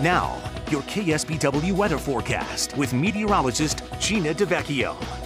Now, your KSBW weather forecast with meteorologist Gina DeVecchio.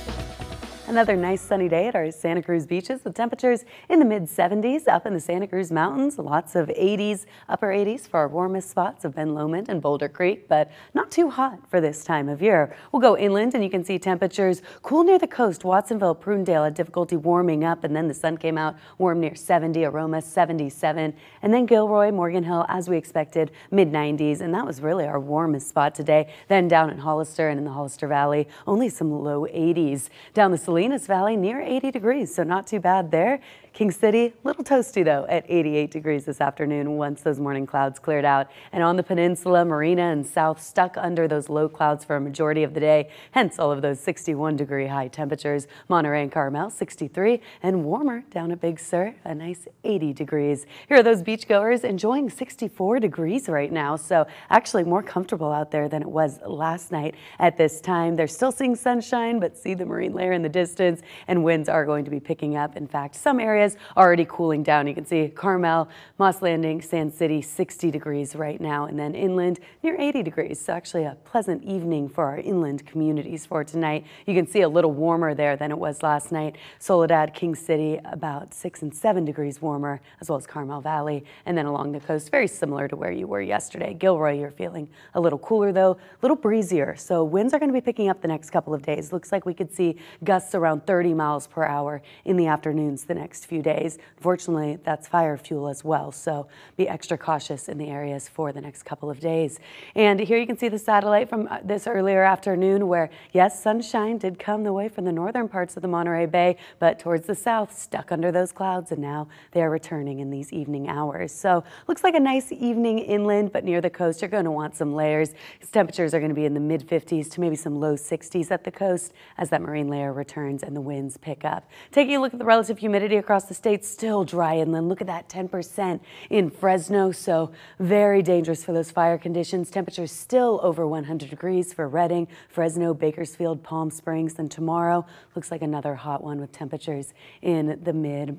Another nice sunny day at our Santa Cruz beaches with temperatures in the mid 70s up in the Santa Cruz Mountains. Lots of 80s, upper 80s for our warmest spots of Ben Lomond and Boulder Creek, but not too hot for this time of year. We'll go inland and you can see temperatures cool near the coast. Watsonville, Prunedale had difficulty warming up and then the sun came out warm near 70, Aroma 77, and then Gilroy, Morgan Hill, as we expected, mid 90s. And that was really our warmest spot today. Then down in Hollister and in the Hollister Valley, only some low 80s. Down the Salinas Valley near 80 degrees, so not too bad there. King City, little toasty though at 88 degrees this afternoon once those morning clouds cleared out. And on the peninsula, Marina and South stuck under those low clouds for a majority of the day, hence all of those 61 degree high temperatures. Monterey and Carmel 63 and warmer down at Big Sur, a nice 80 degrees. Here are those beachgoers enjoying 64 degrees right now, so actually more comfortable out there than it was last night at this time. They're still seeing sunshine, but see the marine layer in the distance and winds are going to be picking up. In fact, some areas areas already cooling down. You can see Carmel, Moss Landing, Sand City, 60 degrees right now, and then inland near 80 degrees. So actually a pleasant evening for our inland communities for tonight. You can see a little warmer there than it was last night. Soledad, King City, about six and seven degrees warmer, as well as Carmel Valley. And then along the coast, very similar to where you were yesterday. Gilroy, you're feeling a little cooler though, a little breezier. So winds are going to be picking up the next couple of days. Looks like we could see gusts around 30 miles per hour in the afternoons the next few days. Fortunately, that's fire fuel as well, so be extra cautious in the areas for the next couple of days. And here you can see the satellite from uh, this earlier afternoon where, yes, sunshine did come the way from the northern parts of the Monterey Bay, but towards the south, stuck under those clouds, and now they are returning in these evening hours. So looks like a nice evening inland, but near the coast, you're going to want some layers. temperatures are going to be in the mid 50s to maybe some low 60s at the coast as that marine layer returns and the winds pick up. Taking a look at the relative humidity across the state still dry inland. Look at that 10% in Fresno. So very dangerous for those fire conditions. Temperatures still over 100 degrees for Redding, Fresno, Bakersfield, Palm Springs. Then tomorrow looks like another hot one with temperatures in the mid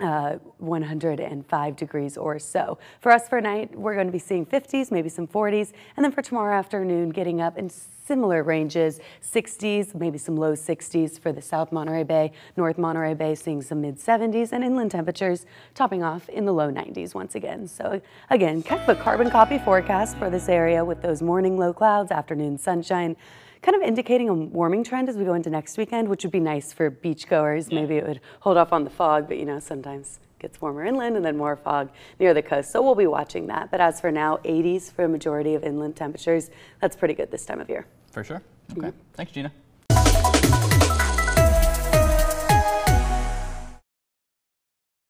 uh, 105 degrees or so. For us for night, we're going to be seeing 50s, maybe some 40s, and then for tomorrow afternoon, getting up in similar ranges, 60s, maybe some low 60s for the South Monterey Bay, North Monterey Bay seeing some mid 70s, and inland temperatures topping off in the low 90s once again. So again, kind of a carbon copy forecast for this area with those morning low clouds, afternoon sunshine kind of indicating a warming trend as we go into next weekend, which would be nice for beachgoers. Yeah. Maybe it would hold off on the fog, but you know, sometimes it gets warmer inland and then more fog near the coast. So we'll be watching that. But as for now, 80s for a majority of inland temperatures. That's pretty good this time of year. For sure. Okay. Mm -hmm. Thanks, Gina.